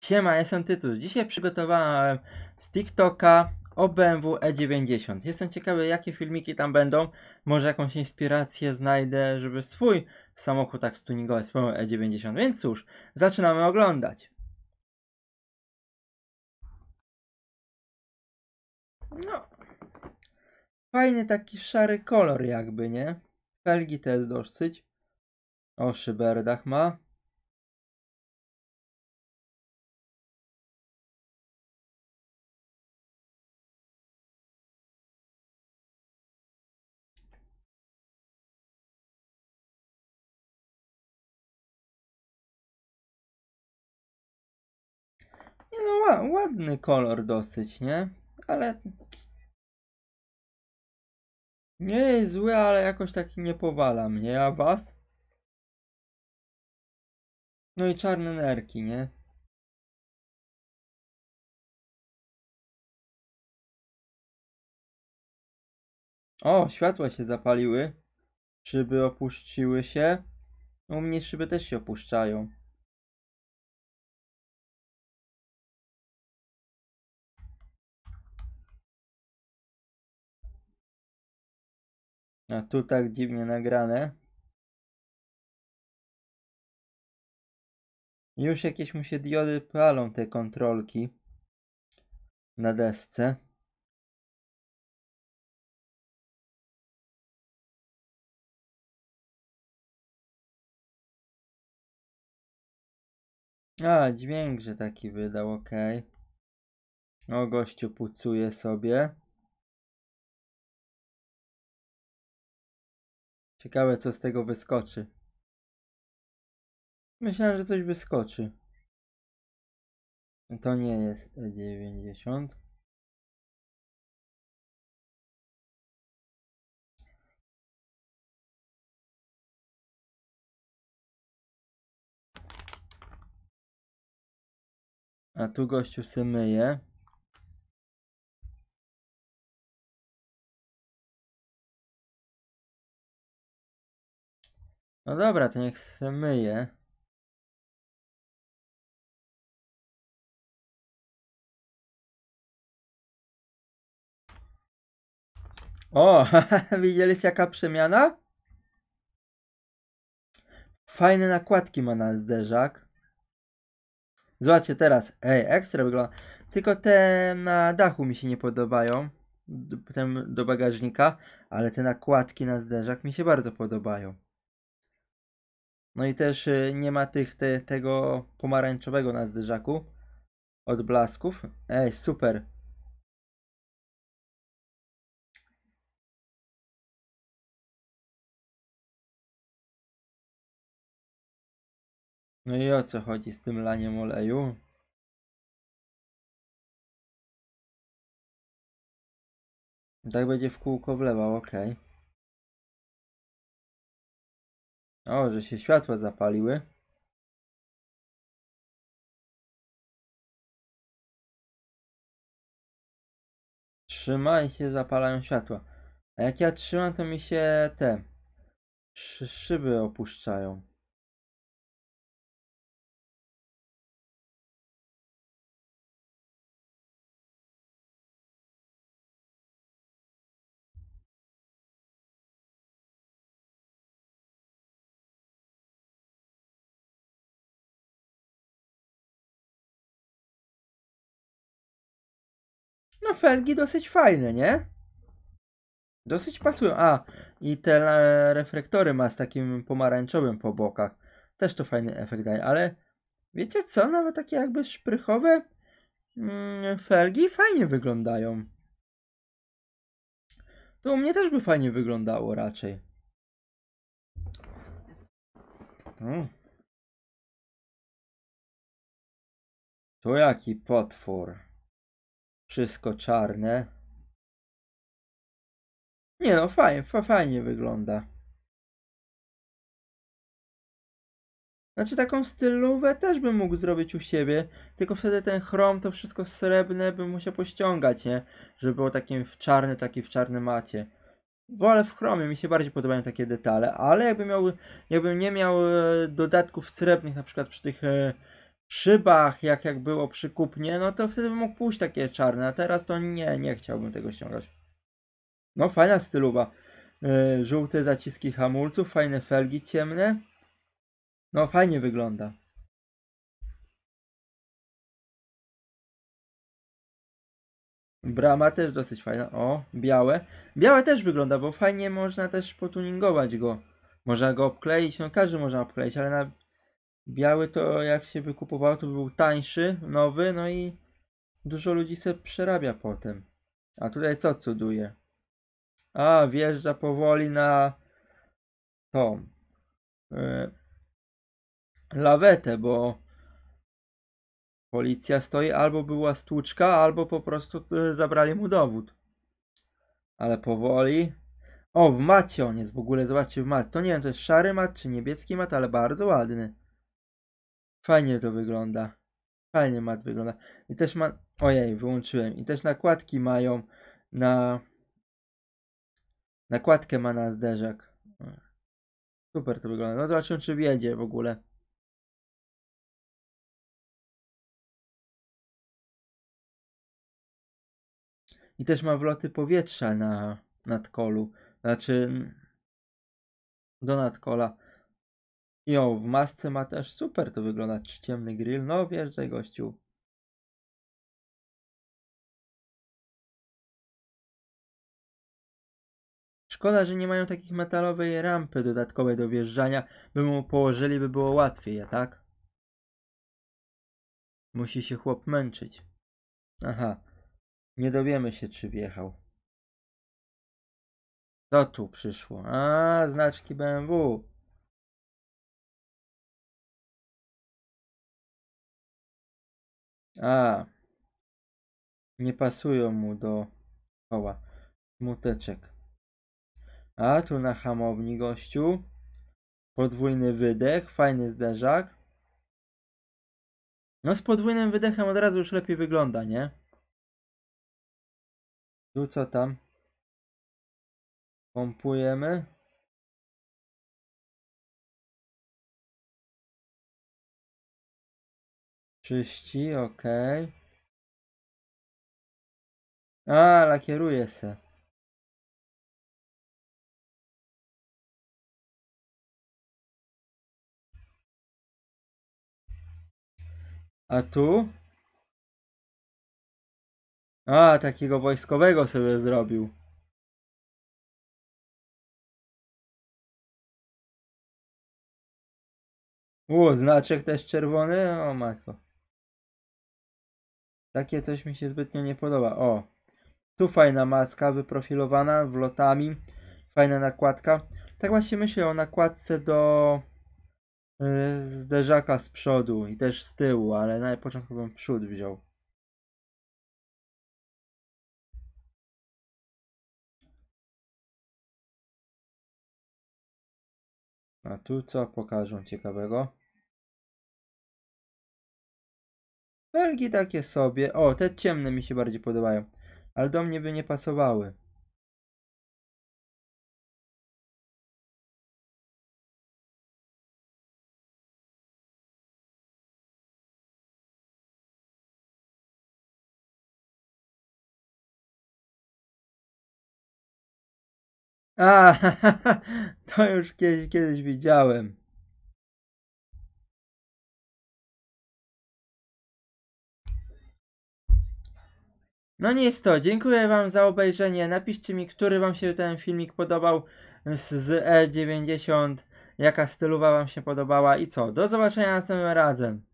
Siema, jestem Tytus. Dzisiaj przygotowałem z TikToka o BMW E90. Jestem ciekawy, jakie filmiki tam będą. Może jakąś inspirację znajdę, żeby swój samochód tak stuningować swoją E90. Więc cóż, zaczynamy oglądać. No. Fajny taki szary kolor jakby, nie? Felgi też dosyć. O, szyberdach ma. Nie no, ła- ładny kolor dosyć, nie? Ale nie jest zły, ale jakoś tak nie powala mnie, a was? No i czarne nerki, nie? O, światła się zapaliły. Szyby opuściły się. U mnie szyby też się opuszczają. A tu tak dziwnie nagrane. Już jakieś mu się diody palą te kontrolki na desce. A, dźwięk, że taki wydał, ok. O, gościu pucuje sobie. Ciekawe, co z tego wyskoczy. Myślałem, że coś wyskoczy. To nie jest E90. A tu gościu se myje. No dobra, to niech se myje. O, widzieliście jaka przemiana? Fajne nakładki ma na zderzak. Zobaczcie teraz. Ej, ekstra wygląda. Tylko te na dachu mi się nie podobają. Potem do bagażnika. Ale te nakładki na zderzak mi się bardzo podobają. No i też y, nie ma tych te, tego pomarańczowego na zderzaku. Od blasków. Ej, super. No i o co chodzi z tym laniem oleju? Tak będzie w kółko wlewał, ok. O, że się światła zapaliły. Trzymaj się, zapalają światła. A jak ja trzymam, to mi się te szy- szyby opuszczają. No felgi dosyć fajne, nie? Dosyć pasują. A, i te reflektory ma z takim pomarańczowym po bokach. Też to fajny efekt daje, ale wiecie co? Nawet takie jakby szprychowe mm, felgi fajnie wyglądają. To u mnie też by fajnie wyglądało raczej. Mm. To jaki potwór. Wszystko czarne. Nie no, fajnie, fa fajnie wygląda. Znaczy taką stylówę też bym mógł zrobić u siebie, tylko wtedy ten chrom, to wszystko srebrne bym musiał pościągać, nie? Żeby było takim w czarny, taki w czarnym macie. Wolę w chromie, mi się bardziej podobają takie detale, ale jakbym miał, jakbym nie miał e, dodatków srebrnych, na przykład przy tych e, szybach, jak jak było przy kupnie, no to wtedy bym mógł pójść takie czarne, a teraz to nie, nie chciałbym tego ściągać. No fajna stylowa. Yy, żółte zaciski hamulców, fajne felgi ciemne. No fajnie wygląda. Brama też dosyć fajna. O, białe. Białe też wygląda, bo fajnie można też potuningować go. Można go obkleić, no każdy można obkleić, ale na biały to jak się wykupował, to był tańszy, nowy, no i dużo ludzi se przerabia potem. A tutaj co cuduje? A, wjeżdża powoli na tą yy, lawetę, bo policja stoi, albo była stłuczka, albo po prostu y, zabrali mu dowód. Ale powoli. O, w macie on jest w ogóle, zobaczcie, w mat. To nie wiem, to jest szary mat czy niebieski mat, ale bardzo ładny. Fajnie to wygląda. Fajnie mat wygląda. I też ma... Ojej, wyłączyłem. I też nakładki mają na... Nakładkę ma na zderzak. Super to wygląda. No zobaczymy, czy wjedzie w ogóle. I też ma wloty powietrza na nadkolu. Znaczy do nadkola. I o, w masce ma też super to wygląda. Ciemny grill? No wjeżdżaj gościu. Szkoda, że nie mają takich metalowej rampy dodatkowej do wjeżdżania. By mu położyli, by było łatwiej, a tak? Musi się chłop męczyć. Aha. Nie dowiemy się, czy wjechał. Co tu przyszło? A, znaczki BMW. A. Nie pasują mu do koła. Smuteczek. A, tu na hamowni gościu. Podwójny wydech, fajny zderzak. No z podwójnym wydechem od razu już lepiej wygląda, nie? Tu co tam? Pompujemy. Czyści, ok. A, lakieruje se. A tu? A, takiego wojskowego sobie zrobił. U, znaczek też czerwony? O matko. Takie coś mi się zbytnio nie podoba. O, tu fajna maska wyprofilowana wlotami. Fajna nakładka. Tak właśnie myślę o nakładce do yy, zderzaka z przodu i też z tyłu, ale na początku bym przód wziął. A tu co pokażą ciekawego? Felgi takie sobie. O, te ciemne mi się bardziej podobają. Ale do mnie by nie pasowały. A, to już kiedyś, kiedyś widziałem. No nic to, dziękuję wam za obejrzenie. Napiszcie mi, który wam się ten filmik podobał z, z E90, jaka stylowa wam się podobała i co. Do zobaczenia następnym razem.